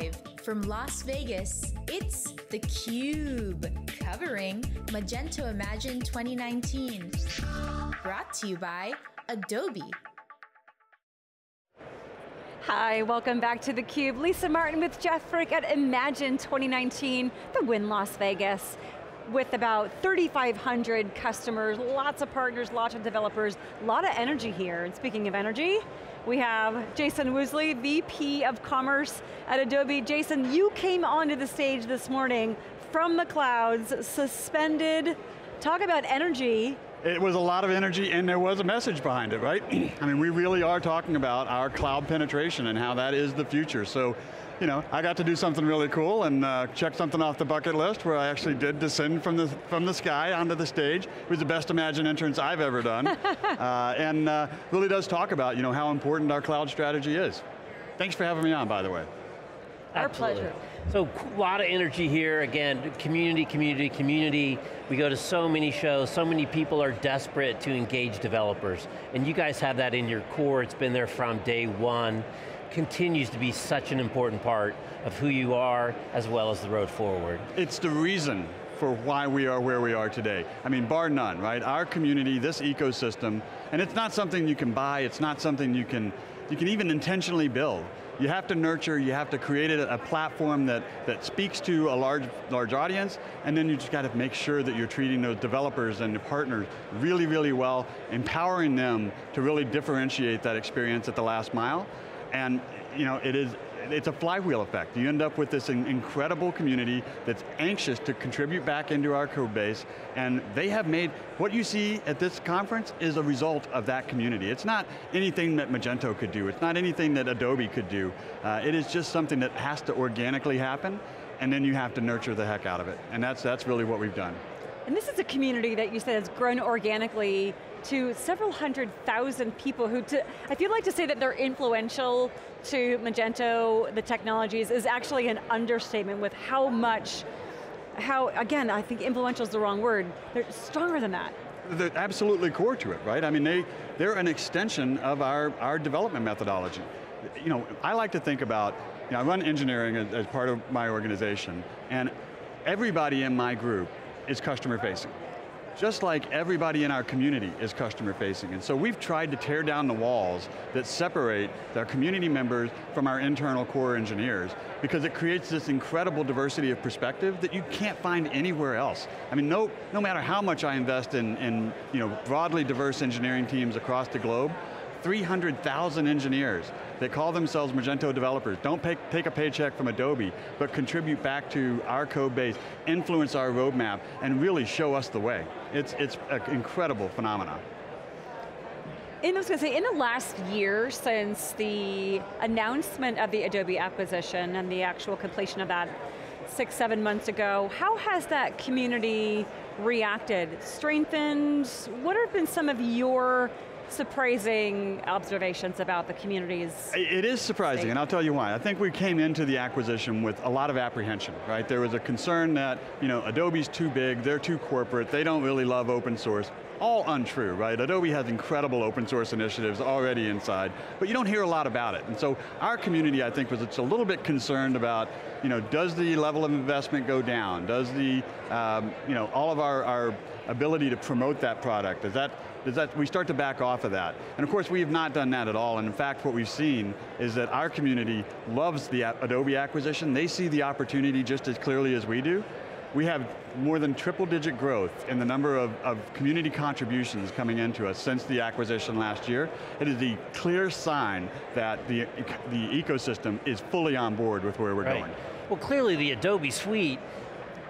Live from Las Vegas, it's theCUBE, covering Magento Imagine 2019. Brought to you by Adobe. Hi, welcome back to theCUBE. Lisa Martin with Jeff Frick at Imagine 2019, the Wynn Las Vegas with about 3,500 customers, lots of partners, lots of developers, a lot of energy here. And speaking of energy, we have Jason Woosley, VP of Commerce at Adobe. Jason, you came onto the stage this morning from the clouds, suspended. Talk about energy. It was a lot of energy and there was a message behind it, right? I mean, we really are talking about our cloud penetration and how that is the future. So you know, I got to do something really cool and uh, check something off the bucket list where I actually did descend from the, from the sky onto the stage. It was the best Imagine entrance I've ever done. uh, and uh, really does talk about, you know, how important our cloud strategy is. Thanks for having me on, by the way. Our Absolutely. pleasure. So a lot of energy here, again, community, community, community. We go to so many shows, so many people are desperate to engage developers. And you guys have that in your core, it's been there from day one continues to be such an important part of who you are as well as the road forward. It's the reason for why we are where we are today. I mean, bar none, right? Our community, this ecosystem, and it's not something you can buy, it's not something you can, you can even intentionally build. You have to nurture, you have to create a, platform that, that speaks to a large, large audience, and then you just got to make sure that you're treating those developers and the partners really, really well, empowering them to really differentiate that experience at the last mile, and you know, it is, it's a flywheel effect. You end up with this incredible community that's anxious to contribute back into our code base, and they have made, what you see at this conference is a result of that community. It's not anything that Magento could do, it's not anything that Adobe could do. Uh, it is just something that has to organically happen, and then you have to nurture the heck out of it. And that's, that's really what we've done. And this is a community that you said has grown organically to several hundred thousand people who, to, I feel like to say that they're influential to Magento, the technologies, is actually an understatement with how much, how, again, I think influential is the wrong word, they're stronger than that. They're absolutely core to it, right? I mean, they, they're an extension of our, our development methodology. You know, I like to think about, you know, I run engineering as, as part of my organization, and everybody in my group is customer facing just like everybody in our community is customer facing. And so we've tried to tear down the walls that separate our community members from our internal core engineers because it creates this incredible diversity of perspective that you can't find anywhere else. I mean, no, no matter how much I invest in, in you know, broadly diverse engineering teams across the globe, 300,000 engineers that call themselves Magento developers, don't pay, take a paycheck from Adobe, but contribute back to our code base, influence our roadmap, and really show us the way. It's, it's an incredible phenomenon. And I was going to say, in the last year since the announcement of the Adobe acquisition and the actual completion of that six, seven months ago, how has that community reacted? Strengthened? What have been some of your surprising observations about the communities. It is surprising, state. and I'll tell you why. I think we came into the acquisition with a lot of apprehension, right? There was a concern that, you know, Adobe's too big, they're too corporate, they don't really love open source. All untrue, right? Adobe has incredible open source initiatives already inside, but you don't hear a lot about it. And so our community, I think, was it's a little bit concerned about, you know, does the level of investment go down? Does the, um, you know, all of our, our ability to promote that product, does that, does that we start to back off of that. And of course, we have not done that at all, and in fact, what we've seen is that our community loves the Adobe acquisition. They see the opportunity just as clearly as we do. We have more than triple digit growth in the number of, of community contributions coming into us since the acquisition last year. It is a clear sign that the, the ecosystem is fully on board with where we're right. going. Well, clearly the Adobe suite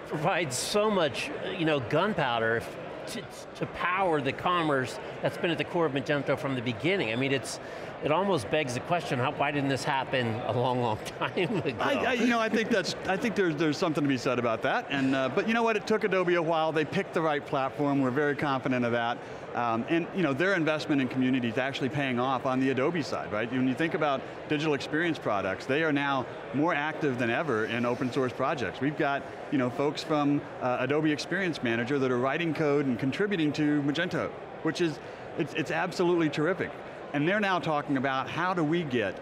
provides so much you know, gunpowder to, to power the commerce that's been at the core of Magento from the beginning. I mean, it's, it almost begs the question, how, why didn't this happen a long, long time ago? I, I, you know, I think that's, I think there's, there's something to be said about that, and, uh, but you know what, it took Adobe a while, they picked the right platform, we're very confident of that, um, and you know, their investment in community is actually paying off on the Adobe side, right? When you think about digital experience products, they are now more active than ever in open source projects. We've got you know, folks from uh, Adobe Experience Manager that are writing code and contributing to Magento, which is, it's, it's absolutely terrific. And they're now talking about how do we get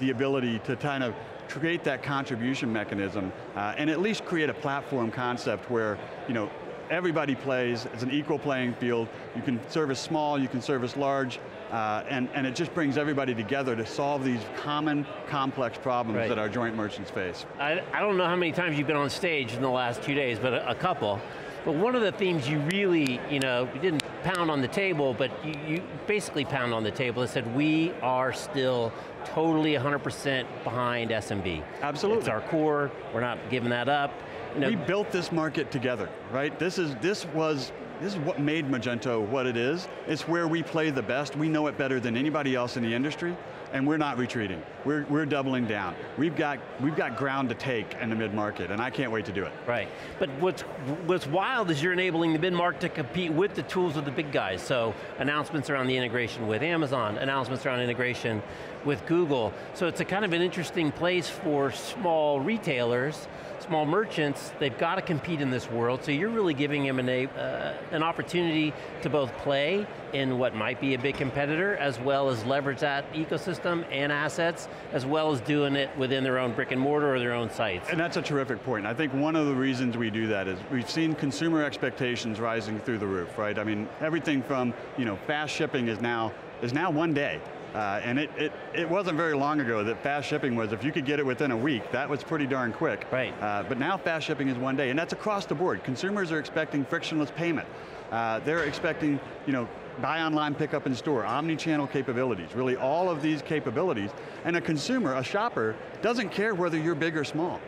the ability to kind of create that contribution mechanism uh, and at least create a platform concept where you know, everybody plays, it's an equal playing field, you can service small, you can service large, uh, and, and it just brings everybody together to solve these common, complex problems right. that our joint merchants face. I, I don't know how many times you've been on stage in the last two days, but a, a couple. But one of the themes you really, you know, didn't pound on the table, but you, you basically pound on the table and said, we are still totally 100% behind SMB. Absolutely. It's our core, we're not giving that up. You know, we built this market together, right? This is this was this is what made Magento what it is. It's where we play the best. We know it better than anybody else in the industry, and we're not retreating. We're, we're doubling down. We've got, we've got ground to take in the mid-market, and I can't wait to do it. Right, but what's, what's wild is you're enabling the mid-market to compete with the tools of the big guys. So announcements around the integration with Amazon, announcements around integration with Google. So it's a kind of an interesting place for small retailers small merchants, they've got to compete in this world, so you're really giving them an, uh, an opportunity to both play in what might be a big competitor, as well as leverage that ecosystem and assets, as well as doing it within their own brick and mortar or their own sites. And that's a terrific point. I think one of the reasons we do that is we've seen consumer expectations rising through the roof, right? I mean, everything from, you know, fast shipping is now, is now one day. Uh, and it, it, it wasn't very long ago that fast shipping was, if you could get it within a week, that was pretty darn quick. Right. Uh, but now fast shipping is one day, and that's across the board. Consumers are expecting frictionless payment. Uh, they're expecting, you know, buy online, pick up in store, omni-channel capabilities, really all of these capabilities. And a consumer, a shopper, doesn't care whether you're big or small.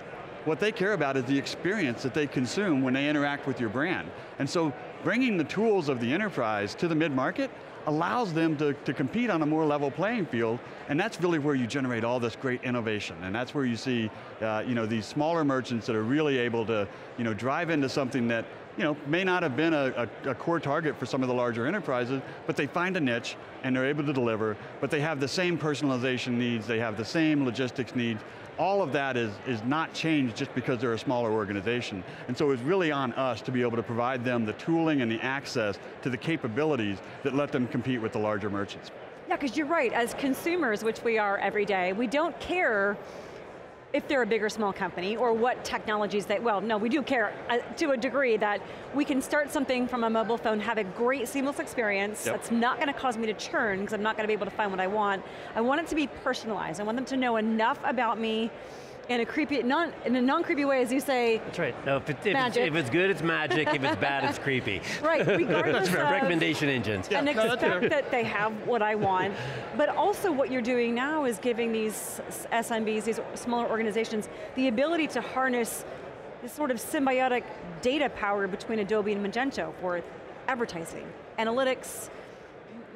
What they care about is the experience that they consume when they interact with your brand. And so bringing the tools of the enterprise to the mid-market allows them to, to compete on a more level playing field, and that's really where you generate all this great innovation, and that's where you see uh, you know, these smaller merchants that are really able to you know, drive into something that you know, may not have been a, a, a, core target for some of the larger enterprises, but they find a niche and they're able to deliver, but they have the same personalization needs, they have the same logistics needs, all of that is, is not changed just because they're a smaller organization. And so it's really on us to be able to provide them the tooling and the access to the capabilities that let them compete with the larger merchants. Yeah, because you're right, as consumers, which we are every day, we don't care if they're a big or small company, or what technologies they, well, no, we do care uh, to a degree that we can start something from a mobile phone, have a great seamless experience, yep. that's not going to cause me to churn, because I'm not going to be able to find what I want. I want it to be personalized. I want them to know enough about me in a creepy, non, in a non-creepy way, as you say. That's right. No, if, it, if, it's, if, it's, good, it's magic. if it's bad, it's creepy. Right. Regardless of recommendation engines. And yeah, expect no, that they have what I want, but also what you're doing now is giving these SMBs, these smaller organizations, the ability to harness this sort of symbiotic data power between Adobe and Magento for advertising, analytics,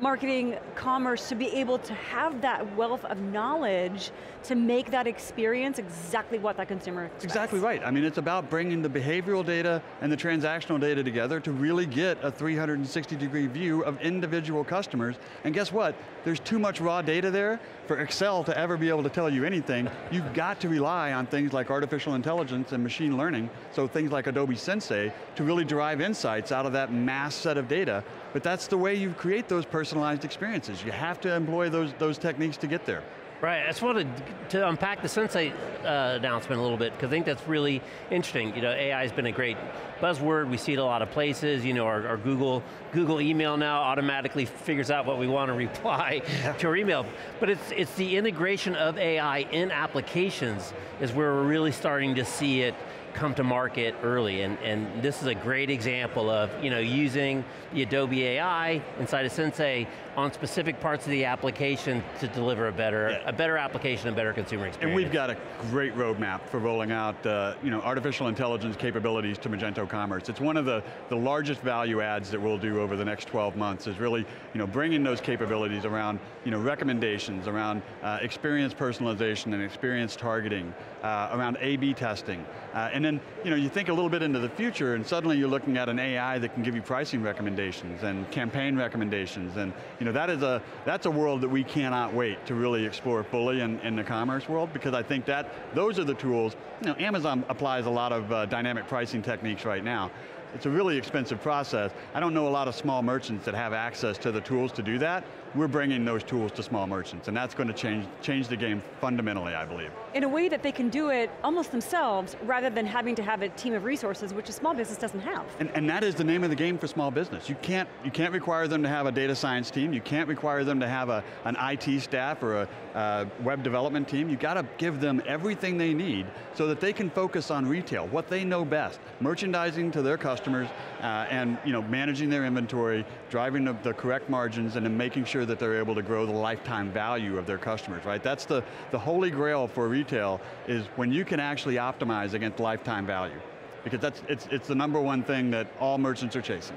marketing, commerce, to be able to have that wealth of knowledge to make that experience exactly what that consumer expects. Exactly right. I mean, it's about bringing the behavioral data and the transactional data together to really get a 360 degree view of individual customers. And guess what? There's too much raw data there for Excel to ever be able to tell you anything. You've got to rely on things like artificial intelligence and machine learning, so things like Adobe Sensei, to really derive insights out of that mass set of data. But that's the way you create those personalized experiences. You have to employ those, those techniques to get there. Right, I just wanted to unpack the Sensei uh, announcement a little bit, because I think that's really interesting. You know, AI has been a great buzzword, we see it a lot of places, you know, our, our Google, Google email now automatically figures out what we want to reply to our email. But it's, it's the integration of AI in applications is where we're really starting to see it come to market early, and, and this is a great example of you know, using the Adobe AI inside of Sensei on specific parts of the application to deliver a better, yeah. a better application, a better consumer experience. And we've got a great roadmap for rolling out uh, you know, artificial intelligence capabilities to Magento Commerce. It's one of the, the largest value adds that we'll do over the next 12 months is really you know, bringing those capabilities around you know, recommendations, around uh, experience personalization and experience targeting, uh, around A-B testing, uh, and then you, know, you think a little bit into the future and suddenly you're looking at an AI that can give you pricing recommendations and campaign recommendations and you know, that is a, that's a world that we cannot wait to really explore fully in, in the commerce world because I think that those are the tools, you know, Amazon applies a lot of uh, dynamic pricing techniques right now. it's a really expensive process. I don't know a lot of small merchants that have access to the tools to do that. We're bringing those tools to small merchants, and that's going to change, change the game fundamentally, I believe. In a way that they can do it almost themselves, rather than having to have a team of resources, which a small business doesn't have. And, and that is the name of the game for small business. You can't, you can't require them to have a data science team, you can't require them to have a, an IT staff or a, a web development team. You've got to give them everything they need so that they can focus on retail, what they know best, merchandising to their customers, uh, and you know, managing their inventory, driving the, the correct margins, and then making sure that they're able to grow the lifetime value of their customers, right? That's the, the holy grail for retail, is when you can actually optimize against lifetime value. Because that's, it's, it's the number one thing that all merchants are chasing.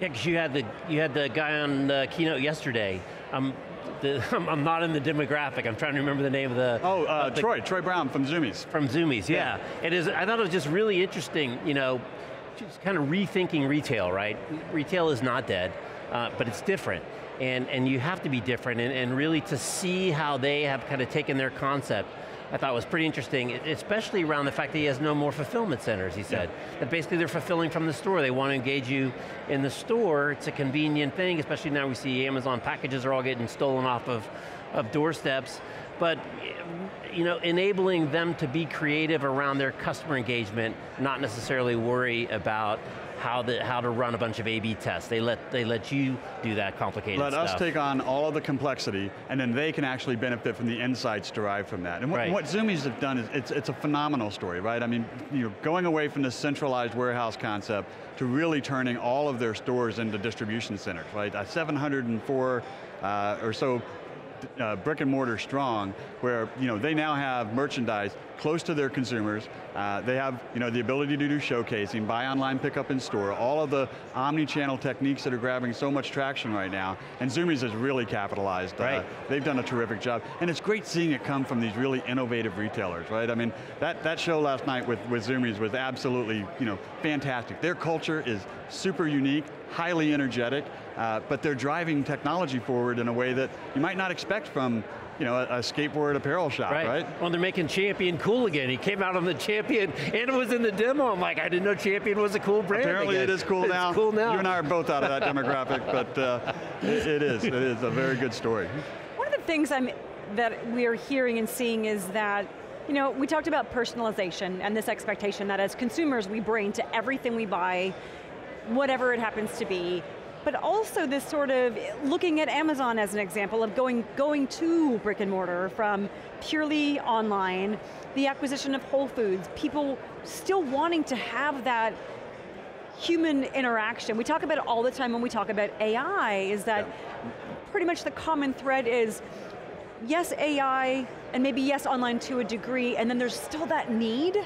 Yeah, because you had the you had the guy on the keynote yesterday. Um, the, I'm not in the demographic. I'm trying to remember the name of the. Oh, uh, the, Troy, Troy Brown from Zumiez. From Zumiez, yeah. yeah. It is. I thought it was just really interesting. You know, just kind of rethinking retail. Right, retail is not dead, uh, but it's different. And, and you have to be different, and, and really to see how they have kind of taken their concept I thought was pretty interesting, especially around the fact that he has no more fulfillment centers, he said. Yeah. That basically they're fulfilling from the store. They want to engage you in the store. It's a convenient thing, especially now we see Amazon packages are all getting stolen off of, of doorsteps. But you know, enabling them to be creative around their customer engagement, not necessarily worry about how, the, how to run a bunch of A-B tests. They let, they let you do that complicated let stuff. us take on all of the complexity, and then they can actually benefit from the insights derived from that. And what, right. what Zumiez have done is, it's, it's a phenomenal story, right? I mean, you know, going away from this centralized warehouse concept to really turning all of their stores into distribution centers, right? Uh, 704 uh, or so uh, brick and mortar strong, where you know they now have merchandise close to their consumers. Uh, they have you know the ability to do showcasing, buy online, pick up in store, all of the omni-channel techniques that are grabbing so much traction right now. And Zumiez has really capitalized. Uh, right. Uh, they've done a terrific job, and it's great seeing it come from these really innovative retailers, right? I mean, that that show last night with with Zumiez was absolutely you know fantastic. Their culture is super unique, highly energetic, uh, but they're driving technology forward in a way that you might not expect from you know, a, a, skateboard apparel shop, right. right? Well, they're making Champion cool again. He came out on the Champion, and it was in the demo. I'm like, I didn't know Champion was a cool brand Apparently again. it is cool it's now. cool now. You and I are both out of that demographic, but uh, it, it is. It is a very good story. One of the things I'm, that we're hearing and seeing is that you know, we talked about personalization and this expectation that as consumers we bring to everything we buy, whatever it happens to be, but also this sort of, looking at Amazon as an example of going, going to brick and mortar from purely online, the acquisition of Whole Foods, people still wanting to have that human interaction. We talk about it all the time when we talk about AI, is that yeah. pretty much the common thread is, yes AI, and maybe yes online to a degree, and then there's still that need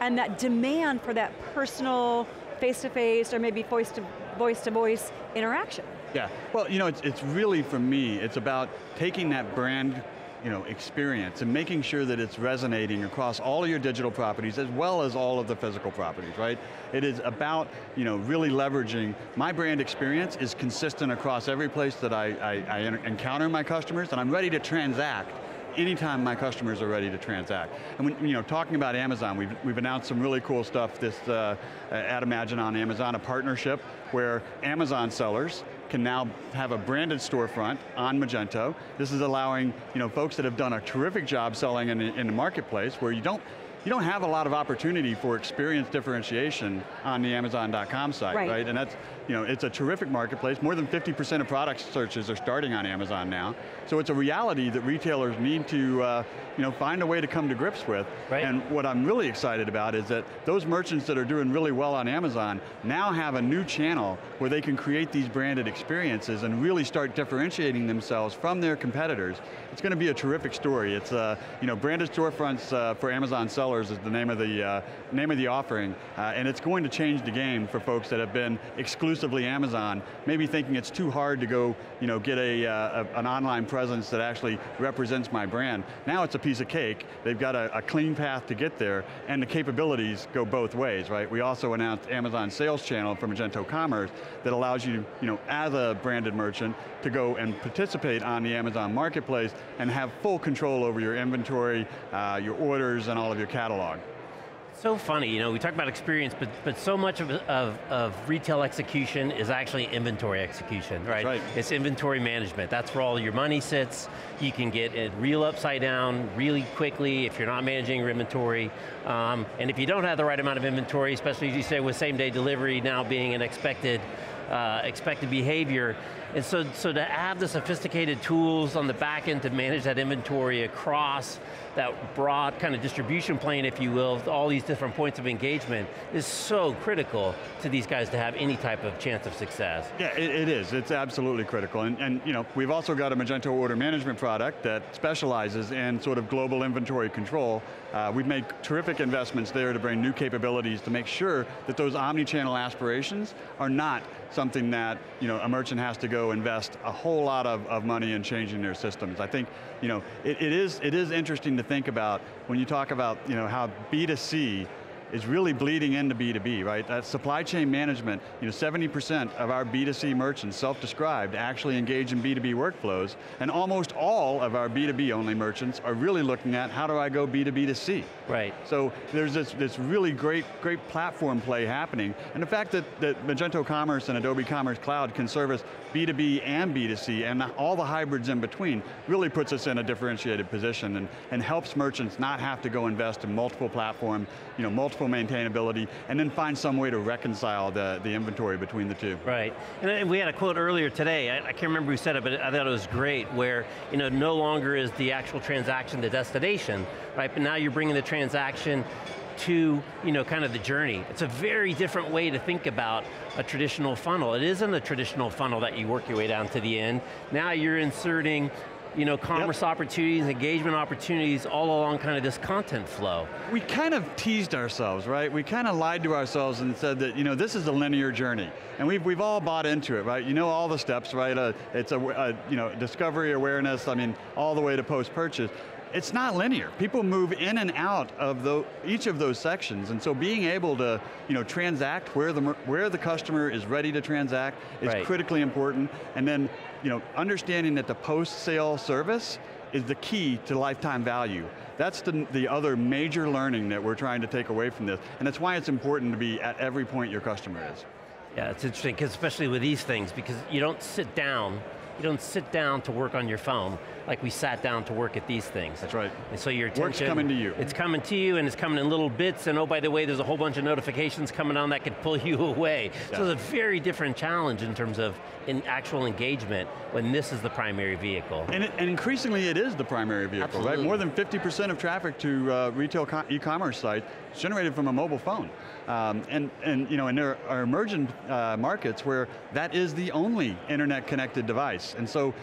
and that demand for that personal face-to-face -face, or maybe voice-to voice-to-voice interaction. Yeah, well, you know, it's, it's really, for me, it's about taking that brand you know, experience and making sure that it's resonating across all of your digital properties as well as all of the physical properties, right? It is about, you know, really leveraging, my brand experience is consistent across every place that I, I, I encounter my customers and I'm ready to transact anytime my customers are ready to transact. And when, you know, talking about Amazon, we've, we've announced some really cool stuff this, uh, at Imagine on Amazon, a partnership where Amazon sellers can now have a branded storefront on Magento. This is allowing you know, folks that have done a terrific job selling in, in the marketplace where you don't, you don't have a lot of opportunity for experience differentiation on the Amazon.com site, right. right? And that's, you know, it's a terrific marketplace. More than 50% of product searches are starting on Amazon now. So it's a reality that retailers need to, uh, you know, find a way to come to grips with. Right. And what I'm really excited about is that those merchants that are doing really well on Amazon now have a new channel where they can create these branded experiences and really start differentiating themselves from their competitors. It's going to be a terrific story. It's, uh, you know, branded storefronts uh, for Amazon sellers is the name of the, uh, name of the offering, uh, and it's going to change the game for folks that have been exclusively Amazon, maybe thinking it's too hard to go you know, get a, uh, a, an online presence that actually represents my brand. Now it's a piece of cake, they've got a, a, clean path to get there, and the capabilities go both ways, right? We also announced Amazon Sales Channel from Magento Commerce that allows you, you know, as a branded merchant, to go and participate on the Amazon Marketplace and have full control over your inventory, uh, your orders, and all of your catalog. So funny, you know, we talk about experience, but, but so much of, of, of retail execution is actually inventory execution, right? right? It's inventory management. That's where all your money sits. You can get it real upside down really quickly if you're not managing your inventory. Um, and if you don't have the right amount of inventory, especially as you say with same day delivery now being an expected uh, expected behavior. And so, so to have the sophisticated tools on the back end to manage that inventory across that broad kind of distribution plane, if you will, all these different points of engagement is so critical to these guys to have any type of chance of success. Yeah, it, it is, it's absolutely critical. And, and you know, we've also got a Magento order management product that specializes in sort of global inventory control. Uh, we've made terrific investments there to bring new capabilities to make sure that those omni-channel aspirations are not something that you know, a merchant has to go invest a whole lot of, of money in changing their systems. I think you know, it, it, is, it is interesting to think about when you talk about you know, how B2C is really bleeding into B2B, right? That supply chain management, you know, 70% of our B2C merchants, self-described, actually engage in B2B workflows, and almost all of our B2B only merchants are really looking at how do I go B2B to C? Right. So there's this, this really great, great platform play happening, and the fact that, that Magento Commerce and Adobe Commerce Cloud can service B2B and B2C, and all the hybrids in between, really puts us in a differentiated position and, and helps merchants not have to go invest in multiple platforms, you know, multiple maintainability, and then find some way to reconcile the, the inventory between the two. Right, and uh, we had a quote earlier today, I, I can't remember who said it, but I thought it was great, where you know, no longer is the actual transaction the destination, right, but now you're bringing the transaction to you know, kind of the journey. It's a very different way to think about a traditional funnel. It isn't a traditional funnel that you work your way down to the end. Now you're inserting you know, commerce yep. opportunities, engagement opportunities all along kind of this content flow. We kind of teased ourselves, right? We kind of lied to ourselves and said that, you know, this is a linear journey. And we've, we've all bought into it, right? You know all the steps, right? Uh, it's a, a, you know, discovery, awareness, I mean, all the way to post-purchase it's not linear. People move in and out of the, each of those sections, and so being able to you know, transact where the, where the customer is ready to transact is right. critically important, and then you know, understanding that the post-sale service is the key to lifetime value. That's the, the other major learning that we're trying to take away from this, and that's why it's important to be at every point your customer is. Yeah, it's interesting, because especially with these things, because you don't sit down you don't sit down to work on your phone like we sat down to work at these things. That's right. And so your attention- Work's coming to you. It's coming to you and it's coming in little bits and oh, by the way, there's a whole bunch of notifications coming on that could pull you away. Yeah. So it's a very different challenge in terms of in actual engagement when this is the primary vehicle. And, it, and increasingly it is the primary vehicle, Absolutely. right? More than 50% of traffic to uh, retail e-commerce sites is generated from a mobile phone. Um, and, and, you know, and there are emerging uh, markets where that is the only internet connected device. And so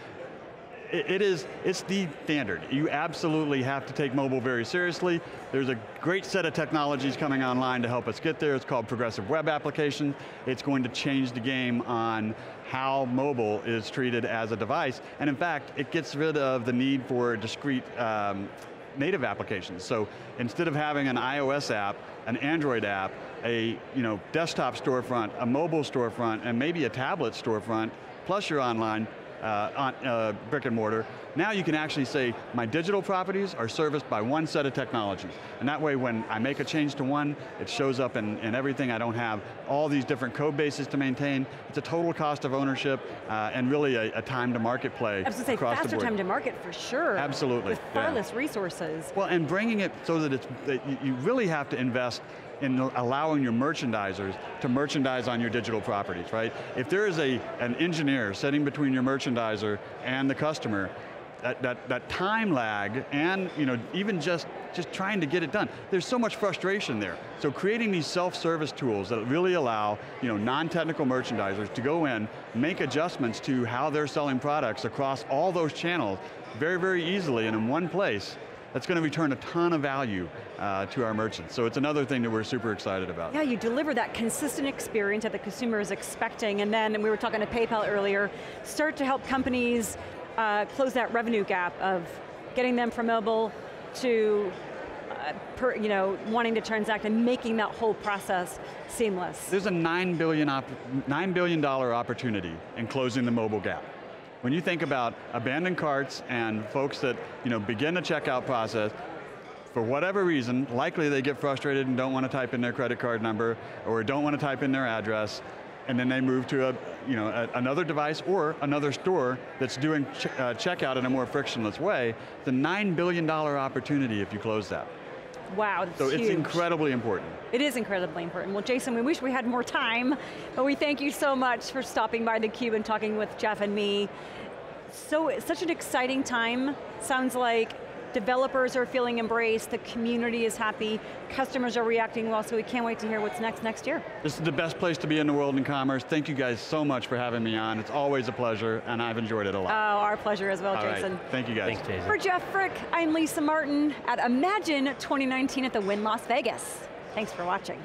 it, is, it's the standard. You absolutely have to take mobile very seriously. There's a great set of technologies coming online to help us get there. It's called Progressive Web Application. It's going to change the game on how mobile is treated as a device. And in fact, it gets rid of the need for discrete um, native applications. So instead of having an iOS app, an Android app, a you know, desktop storefront, a mobile storefront, and maybe a tablet storefront, plus your online, uh, on, uh, brick and mortar. Now you can actually say, my digital properties are serviced by one set of technologies. And that way when I make a change to one, it shows up in, in everything. I don't have all these different code bases to maintain. It's a total cost of ownership uh, and really a, a, time to market play I was going to say, faster time to market for sure. Absolutely. With far yeah. less resources. Well, and bringing it so that it's, that you really have to invest in allowing your merchandisers to merchandise on your digital properties, right? If there is a, an engineer sitting between your merchandiser and the customer, that, that, that time lag and you know, even just, just trying to get it done, there's so much frustration there. So creating these self-service tools that really allow you know, non-technical merchandisers to go in, make adjustments to how they're selling products across all those channels very, very easily and in one place, that's going to return a ton of value uh, to our merchants. So it's another thing that we're super excited about. Yeah, you deliver that consistent experience that the consumer is expecting, and then, and we were talking to PayPal earlier, start to help companies uh, close that revenue gap of getting them from mobile to uh, per, you know, wanting to transact and making that whole process seamless. There's a $9 billion, $9 billion opportunity in closing the mobile gap. When you think about abandoned carts and folks that you know, begin the checkout process, for whatever reason, likely they get frustrated and don't want to type in their credit card number or don't want to type in their address, and then they move to a, you know, a, another device or another store that's doing ch uh, checkout in a more frictionless way, the $9 billion opportunity if you close that. Wow, So huge. it's incredibly important. It is incredibly important. Well, Jason, we wish we had more time, but we thank you so much for stopping by theCUBE and talking with Jeff and me. So, such an exciting time. Sounds like developers are feeling embraced, the community is happy, customers are reacting well, so we can't wait to hear what's next next year. This is the best place to be in the world in commerce. Thank you guys so much for having me on. It's always a pleasure, and I've enjoyed it a lot. Oh, lot. our pleasure as well, All right. Jason. Thank you guys. Thanks, Jason. For Jeff Frick, I'm Lisa Martin at Imagine 2019 at the Wynn Las Vegas. Thanks for watching.